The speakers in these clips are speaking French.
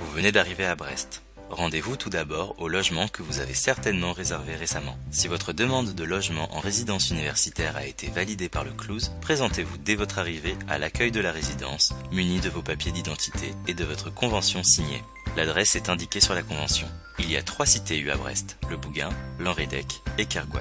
Vous venez d'arriver à Brest. Rendez-vous tout d'abord au logement que vous avez certainement réservé récemment. Si votre demande de logement en résidence universitaire a été validée par le CLUS, présentez-vous dès votre arrivée à l'accueil de la résidence, muni de vos papiers d'identité et de votre convention signée. L'adresse est indiquée sur la convention. Il y a trois cités U à Brest, le Bougain, l'Enrédec et Kergoat.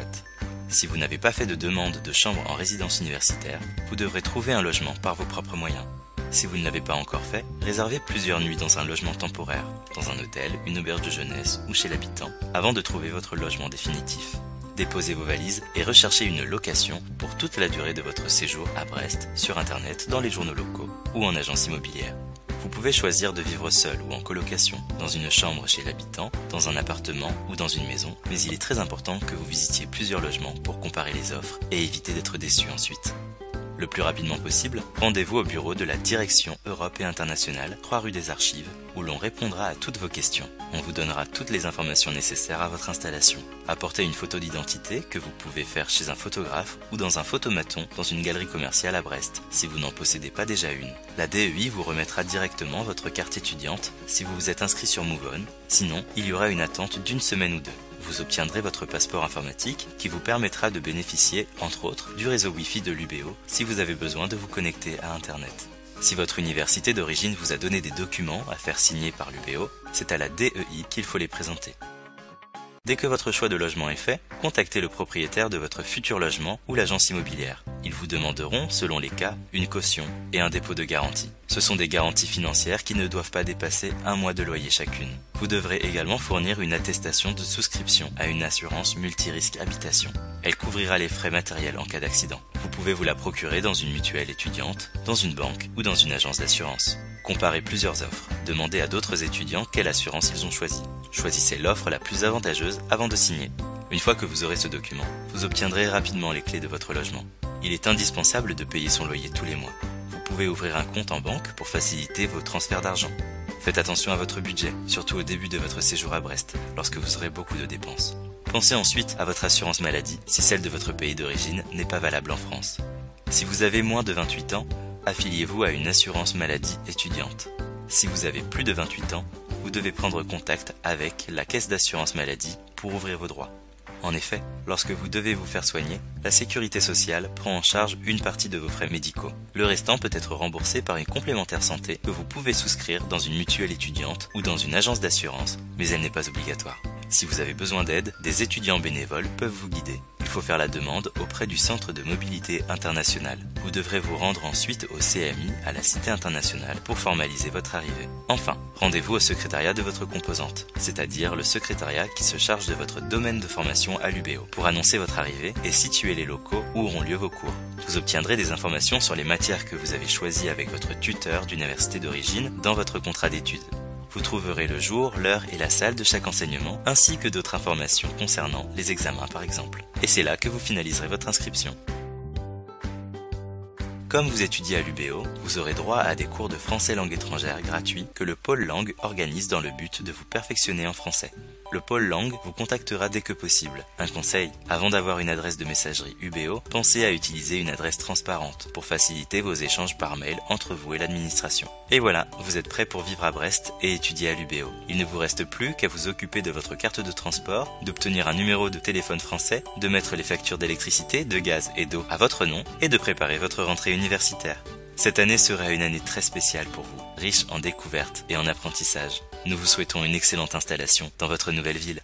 Si vous n'avez pas fait de demande de chambre en résidence universitaire, vous devrez trouver un logement par vos propres moyens. Si vous ne l'avez pas encore fait, réservez plusieurs nuits dans un logement temporaire, dans un hôtel, une auberge de jeunesse ou chez l'habitant, avant de trouver votre logement définitif. Déposez vos valises et recherchez une location pour toute la durée de votre séjour à Brest, sur Internet, dans les journaux locaux ou en agence immobilière. Vous pouvez choisir de vivre seul ou en colocation, dans une chambre chez l'habitant, dans un appartement ou dans une maison, mais il est très important que vous visitiez plusieurs logements pour comparer les offres et éviter d'être déçu ensuite le plus rapidement possible, rendez-vous au bureau de la Direction Europe et Internationale, 3 rue des Archives, où l'on répondra à toutes vos questions. On vous donnera toutes les informations nécessaires à votre installation. Apportez une photo d'identité que vous pouvez faire chez un photographe ou dans un photomaton dans une galerie commerciale à Brest, si vous n'en possédez pas déjà une. La DEI vous remettra directement votre carte étudiante si vous vous êtes inscrit sur MoveOn, sinon il y aura une attente d'une semaine ou deux vous obtiendrez votre passeport informatique qui vous permettra de bénéficier, entre autres, du réseau Wi-Fi de l'UBO si vous avez besoin de vous connecter à Internet. Si votre université d'origine vous a donné des documents à faire signer par l'UBO, c'est à la DEI qu'il faut les présenter. Dès que votre choix de logement est fait, contactez le propriétaire de votre futur logement ou l'agence immobilière. Ils vous demanderont, selon les cas, une caution et un dépôt de garantie. Ce sont des garanties financières qui ne doivent pas dépasser un mois de loyer chacune. Vous devrez également fournir une attestation de souscription à une assurance multirisque habitation. Elle couvrira les frais matériels en cas d'accident. Vous pouvez vous la procurer dans une mutuelle étudiante, dans une banque ou dans une agence d'assurance. Comparez plusieurs offres. Demandez à d'autres étudiants quelle assurance ils ont choisi. Choisissez l'offre la plus avantageuse avant de signer. Une fois que vous aurez ce document, vous obtiendrez rapidement les clés de votre logement. Il est indispensable de payer son loyer tous les mois. Vous pouvez ouvrir un compte en banque pour faciliter vos transferts d'argent. Faites attention à votre budget, surtout au début de votre séjour à Brest, lorsque vous aurez beaucoup de dépenses. Pensez ensuite à votre assurance maladie si celle de votre pays d'origine n'est pas valable en France. Si vous avez moins de 28 ans, affiliez-vous à une assurance maladie étudiante. Si vous avez plus de 28 ans, vous devez prendre contact avec la caisse d'assurance maladie pour ouvrir vos droits. En effet, lorsque vous devez vous faire soigner, la sécurité sociale prend en charge une partie de vos frais médicaux. Le restant peut être remboursé par une complémentaire santé que vous pouvez souscrire dans une mutuelle étudiante ou dans une agence d'assurance, mais elle n'est pas obligatoire. Si vous avez besoin d'aide, des étudiants bénévoles peuvent vous guider. Faut faire la demande auprès du Centre de mobilité internationale. Vous devrez vous rendre ensuite au CMI à la Cité internationale pour formaliser votre arrivée. Enfin, rendez-vous au secrétariat de votre composante, c'est-à-dire le secrétariat qui se charge de votre domaine de formation à l'UBO, pour annoncer votre arrivée et situer les locaux où auront lieu vos cours. Vous obtiendrez des informations sur les matières que vous avez choisies avec votre tuteur d'université d'origine dans votre contrat d'études. Vous trouverez le jour, l'heure et la salle de chaque enseignement, ainsi que d'autres informations concernant les examens par exemple. Et c'est là que vous finaliserez votre inscription. Comme vous étudiez à l'UBO, vous aurez droit à des cours de français langue étrangère gratuits que le pôle langue organise dans le but de vous perfectionner en français le pôle langue vous contactera dès que possible. Un conseil, avant d'avoir une adresse de messagerie UBO, pensez à utiliser une adresse transparente pour faciliter vos échanges par mail entre vous et l'administration. Et voilà, vous êtes prêt pour vivre à Brest et étudier à l'UBO. Il ne vous reste plus qu'à vous occuper de votre carte de transport, d'obtenir un numéro de téléphone français, de mettre les factures d'électricité, de gaz et d'eau à votre nom et de préparer votre rentrée universitaire. Cette année sera une année très spéciale pour vous, riche en découvertes et en apprentissage. Nous vous souhaitons une excellente installation dans votre nouvelle ville.